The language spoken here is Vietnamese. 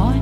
hỏi